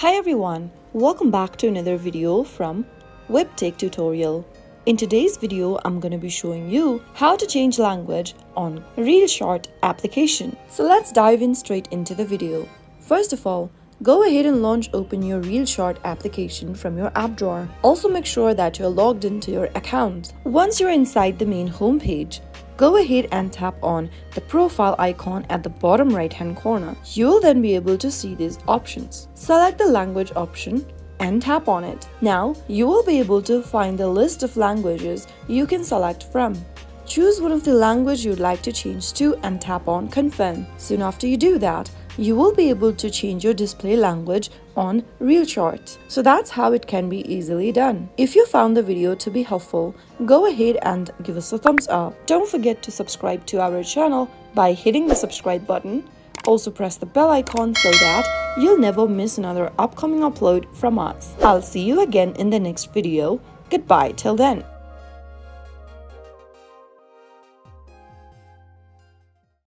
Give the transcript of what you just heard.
Hi everyone, welcome back to another video from WebTech tutorial. In today's video, I'm going to be showing you how to change language on ReelShort application. So let's dive in straight into the video. First of all, Go ahead and launch open your ReelShort application from your app drawer. Also make sure that you're logged into your account. Once you're inside the main homepage, go ahead and tap on the profile icon at the bottom right hand corner. You'll then be able to see these options. Select the language option and tap on it. Now, you will be able to find the list of languages you can select from. Choose one of the language you'd like to change to and tap on confirm. Soon after you do that, you will be able to change your display language on ReelShort. So that's how it can be easily done. If you found the video to be helpful, go ahead and give us a thumbs up. Don't forget to subscribe to our channel by hitting the subscribe button. Also press the bell icon so that you'll never miss another upcoming upload from us. I'll see you again in the next video. Goodbye till then.